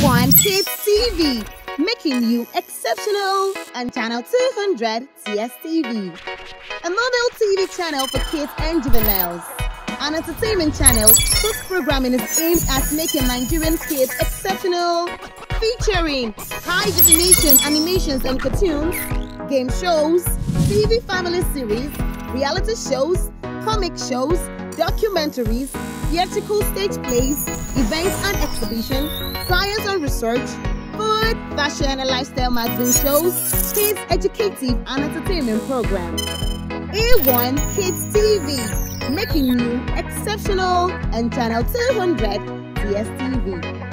A1 Kids TV, making you exceptional on channel 200 TSTV. A mobile TV channel for kids and juveniles. An entertainment channel whose programming is aimed at making Nigerian kids exceptional, featuring high definition animations and cartoons, game shows, TV family series, reality shows, comic shows, documentaries, theatrical stage plays, events and exhibitions, research, food, fashion and lifestyle magazine shows, kids educative and entertainment programs. A1 Kids TV, making you exceptional and channel 200 TSTV.